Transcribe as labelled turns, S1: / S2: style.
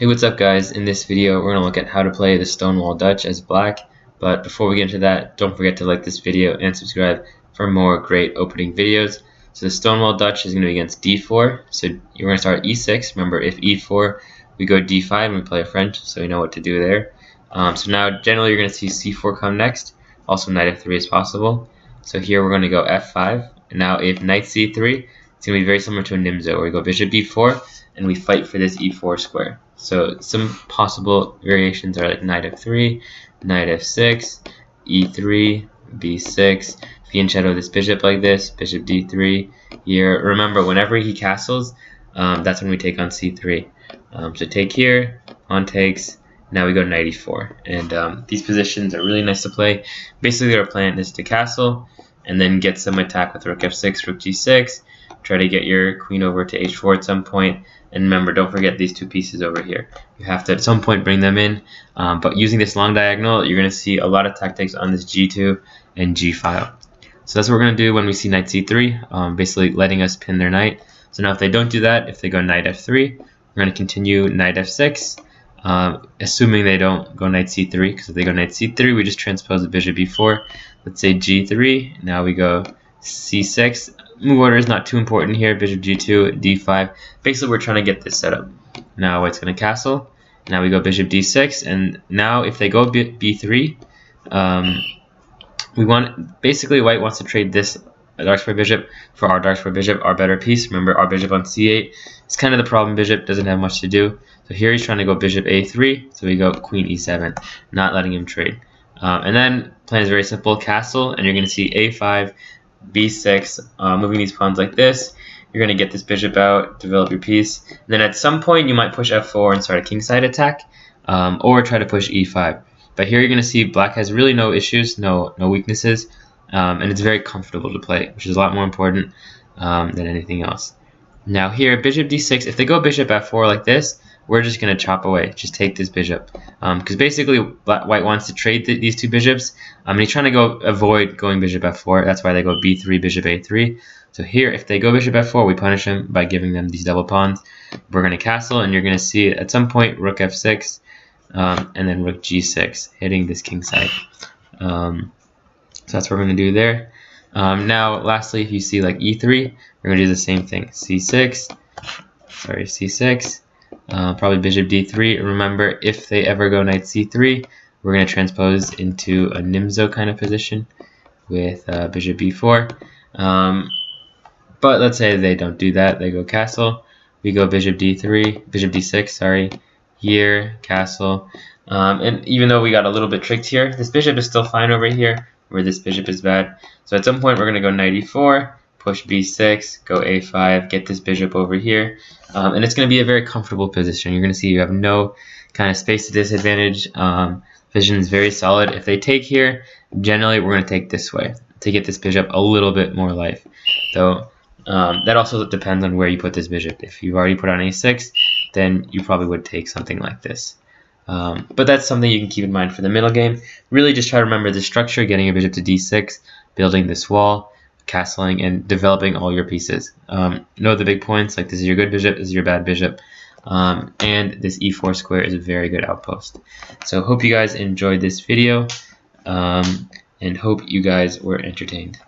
S1: Hey what's up guys, in this video we're going to look at how to play the Stonewall Dutch as black, but before we get into that don't forget to like this video and subscribe for more great opening videos. So the Stonewall Dutch is going to be against d4, so you're going to start e6, remember if e4 we go d5 and we play a French so we know what to do there. Um, so now generally you're going to see c4 come next, also knight f3 is possible. So here we're going to go f5, and now if knight c3 it's going to be very similar to a Nimzo where we go bishop b4 and we fight for this e4 square. So some possible variations are like knight f3, knight f6, e3, b6. Fianchetto this bishop like this, bishop d3 here. Remember, whenever he castles, um, that's when we take on c3. Um, so take here, on takes, now we go knight e4. And um, these positions are really nice to play. Basically, our plan is to castle, and then get some attack with rook f6, rook g6, try to get your queen over to h4 at some point, and remember, don't forget these two pieces over here. You have to at some point bring them in. Um, but using this long diagonal, you're going to see a lot of tactics on this g2 and g file. So that's what we're going to do when we see knight c3, um, basically letting us pin their knight. So now if they don't do that, if they go knight f3, we're going to continue knight f6, um, assuming they don't go knight c3, because if they go knight c3, we just transpose the bishop b4. Let's say g3, now we go c6 move order is not too important here. Bishop g2, d5. Basically, we're trying to get this set up. Now white's going to castle. Now we go bishop d6, and now if they go b3, um, we want basically white wants to trade this dark square bishop for our dark square bishop, our better piece. Remember, our bishop on c8 It's kind of the problem. Bishop doesn't have much to do. So here he's trying to go bishop a3, so we go queen e7, not letting him trade. Um, and then plan is very simple: castle, and you're going to see a5, b6, uh, moving these pawns like this. You're going to get this bishop out, develop your piece. And then at some point, you might push f4 and start a kingside attack, um, or try to push e5. But here you're going to see black has really no issues, no no weaknesses, um, and it's very comfortable to play, which is a lot more important um, than anything else. Now here, bishop d6, if they go bishop f4 like this, we're just going to chop away, just take this bishop. Because um, basically white wants to trade th these two bishops, um, and he's trying to go avoid going bishop f4. That's why they go b3, bishop a3. So here, if they go bishop f4, we punish them by giving them these double pawns. We're going to castle, and you're going to see at some point rook f6, um, and then rook g6, hitting this king side. Um, so that's what we're going to do there. Um, now, lastly, if you see like e3, we're going to do the same thing. c6, sorry, c6, uh, probably bishop d3. Remember, if they ever go knight c3, we're going to transpose into a Nimzo kind of position with uh, bishop b4. Um, but let's say they don't do that. They go castle. We go bishop d3, bishop d6, sorry, here, castle. Um, and even though we got a little bit tricked here, this bishop is still fine over here, where this bishop is bad. So at some point, we're going to go knight e4, push b6, go a5, get this bishop over here. Um, and it's going to be a very comfortable position. You're going to see you have no kind of space to disadvantage. Um, vision is very solid. If they take here, generally we're going to take this way to get this bishop a little bit more life. Though um, that also depends on where you put this bishop. If you've already put on a6, then you probably would take something like this. Um, but that's something you can keep in mind for the middle game. Really just try to remember the structure, getting a bishop to d6, building this wall, castling and developing all your pieces. Um, know the big points, like this is your good bishop, this is your bad bishop, um, and this e4 square is a very good outpost. So hope you guys enjoyed this video, um, and hope you guys were entertained.